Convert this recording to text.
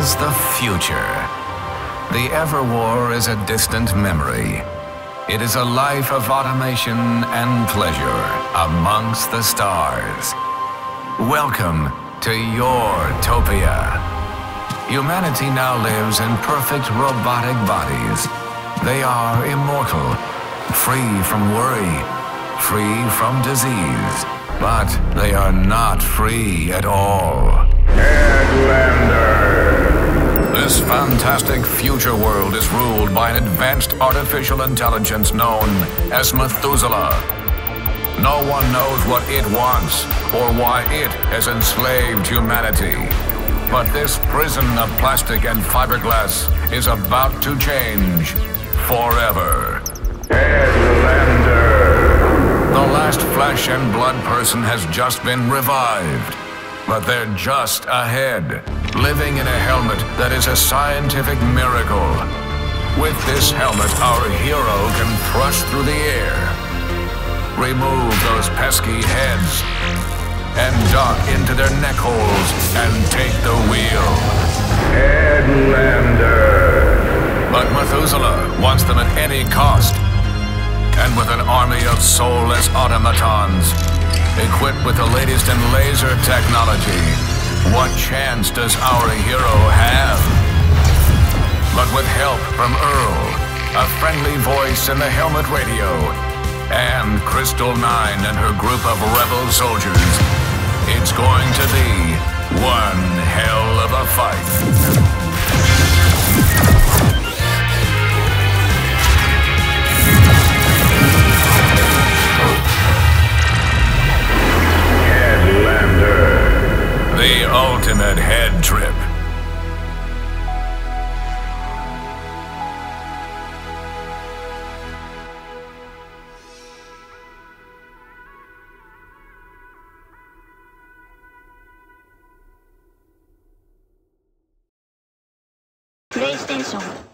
the future. The Everwar is a distant memory. It is a life of automation and pleasure amongst the stars. Welcome to your Topia. Humanity now lives in perfect robotic bodies. They are immortal, free from worry, free from disease. But they are not free at all. Headlander. This fantastic future world is ruled by an advanced artificial intelligence known as Methuselah. No one knows what it wants or why it has enslaved humanity. But this prison of plastic and fiberglass is about to change forever. Headlander. The last flesh and blood person has just been revived. But they're just ahead, living in a helmet that is a scientific miracle. With this helmet, our hero can thrust through the air, remove those pesky heads, and dock into their neck holes and take the wheel. Headlander. But Methuselah wants them at any cost. And with an army of soulless automatons, equipped with the latest in laser technology, what chance does our hero have? But with help from Earl, a friendly voice in the helmet radio, and Crystal Nine and her group of rebel soldiers, it's going to be one hell of a fight. イステーション